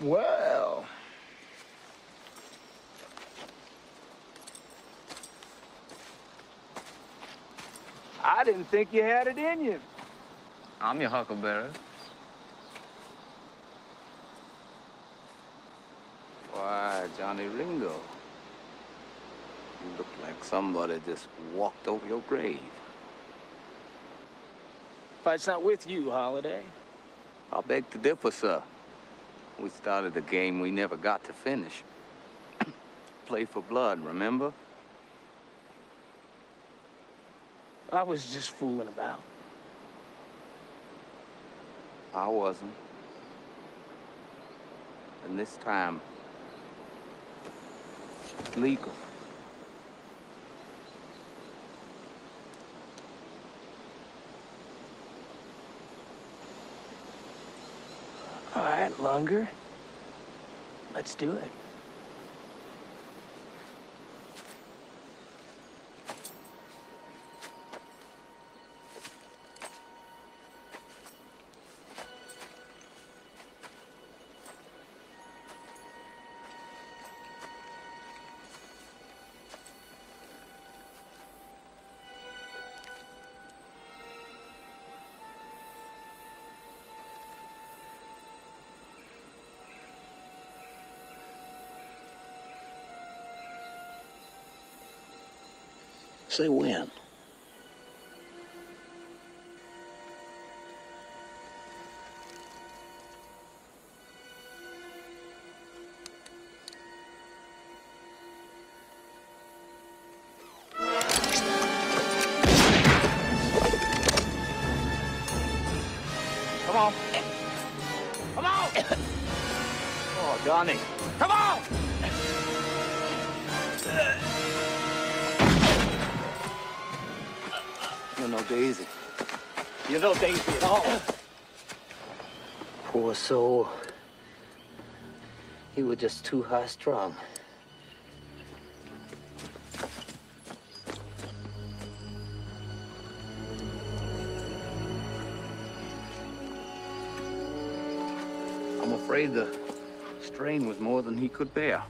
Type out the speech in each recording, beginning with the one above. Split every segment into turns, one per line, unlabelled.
Well. I didn't think you had it in you.
I'm your huckleberry.
Why, Johnny Ringo. You look like somebody just walked over your grave.
Fight's not with you, Holliday.
I beg to differ, sir. We started a game we never got to finish. Play for blood, remember?
I was just fooling about.
I wasn't. And this time, it's legal.
Right, Lunger. Let's do it.
Say when.
Come on. Come on!
Oh, Johnny.
Come on!
You're no Daisy.
You know Daisy at all.
Poor soul. He was just too high strung. I'm afraid the strain was more than he could bear.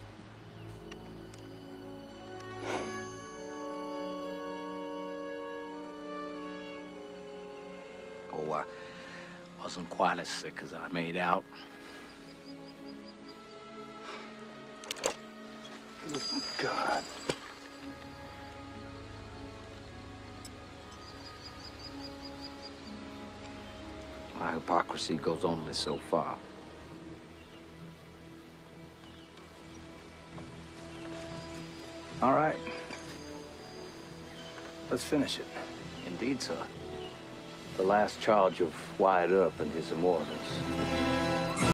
I uh, wasn't quite as sick as I made out.
God.
My hypocrisy goes only so far.
All right. Let's finish it.
Indeed, sir. The last charge of Wyatt Earp and his immortals.